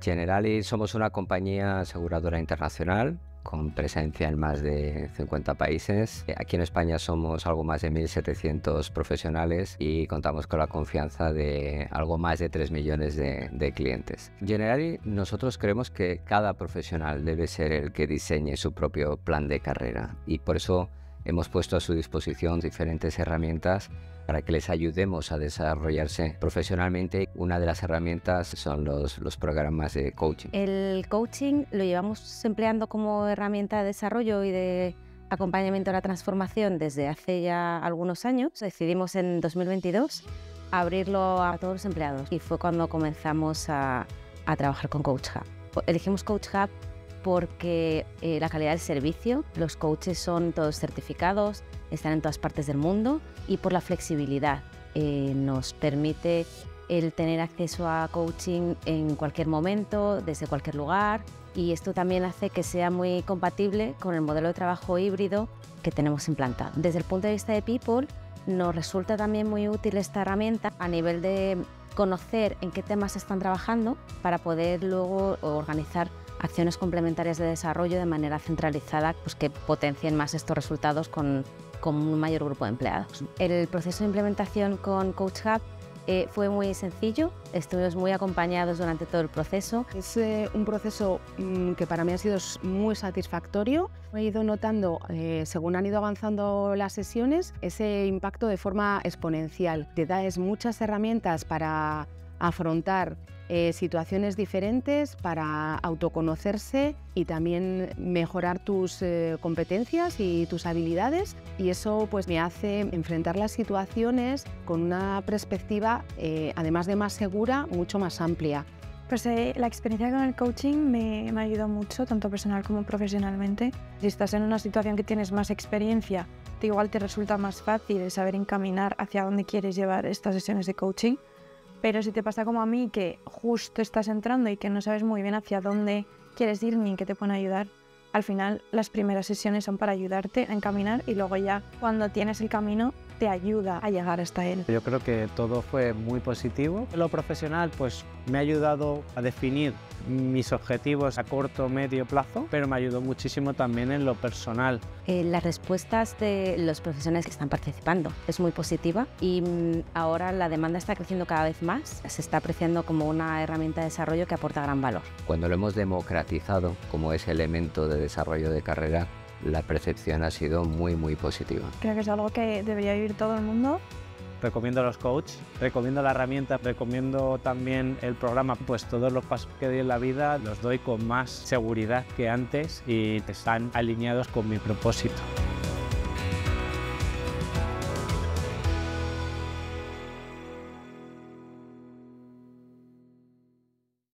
Generali somos una compañía aseguradora internacional con presencia en más de 50 países. Aquí en España somos algo más de 1.700 profesionales y contamos con la confianza de algo más de 3 millones de, de clientes. Generali, nosotros creemos que cada profesional debe ser el que diseñe su propio plan de carrera y por eso hemos puesto a su disposición diferentes herramientas para que les ayudemos a desarrollarse profesionalmente. Una de las herramientas son los, los programas de coaching. El coaching lo llevamos empleando como herramienta de desarrollo y de acompañamiento a la transformación desde hace ya algunos años. Decidimos en 2022 abrirlo a todos los empleados y fue cuando comenzamos a, a trabajar con Coach Hub. Elegimos Coach Hub porque eh, la calidad del servicio, los coaches son todos certificados, están en todas partes del mundo y por la flexibilidad. Eh, nos permite el tener acceso a coaching en cualquier momento, desde cualquier lugar y esto también hace que sea muy compatible con el modelo de trabajo híbrido que tenemos implantado. Desde el punto de vista de People, nos resulta también muy útil esta herramienta a nivel de conocer en qué temas están trabajando para poder luego organizar acciones complementarias de desarrollo de manera centralizada pues, que potencien más estos resultados con, con un mayor grupo de empleados. El proceso de implementación con Coach Hub eh, fue muy sencillo, estuvimos muy acompañados durante todo el proceso. Es eh, un proceso mm, que para mí ha sido muy satisfactorio. He ido notando, eh, según han ido avanzando las sesiones, ese impacto de forma exponencial. Te das muchas herramientas para afrontar eh, situaciones diferentes para autoconocerse y también mejorar tus eh, competencias y tus habilidades y eso pues me hace enfrentar las situaciones con una perspectiva eh, además de más segura mucho más amplia. Pues la experiencia con el coaching me, me ayudado mucho, tanto personal como profesionalmente. Si estás en una situación que tienes más experiencia, te igual te resulta más fácil saber encaminar hacia dónde quieres llevar estas sesiones de coaching pero si te pasa como a mí, que justo estás entrando y que no sabes muy bien hacia dónde quieres ir ni qué te pueden ayudar, al final las primeras sesiones son para ayudarte a encaminar y luego ya cuando tienes el camino te ayuda a llegar hasta él. Yo creo que todo fue muy positivo. En lo profesional pues me ha ayudado a definir mis objetivos a corto, medio plazo, pero me ayudó muchísimo también en lo personal. Eh, las respuestas de los profesionales que están participando es muy positiva y mm, ahora la demanda está creciendo cada vez más. Se está apreciando como una herramienta de desarrollo que aporta gran valor. Cuando lo hemos democratizado como ese elemento de desarrollo de carrera, la percepción ha sido muy, muy positiva. Creo que es algo que debería vivir todo el mundo. Recomiendo los coaches, recomiendo la herramienta, recomiendo también el programa, pues todos los pasos que doy en la vida los doy con más seguridad que antes y están alineados con mi propósito.